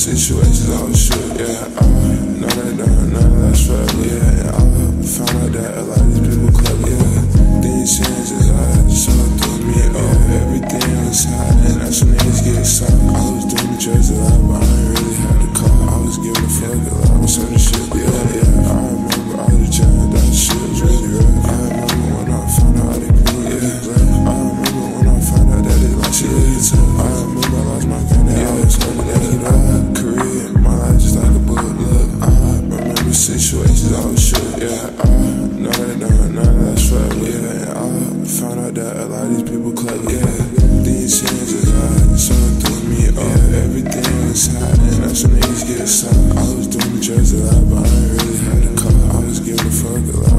situations, all the shit, yeah. I know that. situations I was shit, yeah. Uh, I, know that none, none of that's fuck, yeah. I found out that a lot of these people club, yeah. These changes are something threw me off. Everything is hot, and that's when niggas get soft. I was doing the drugs a lot, but I ain't really had a car. I was giving a fuck a lot.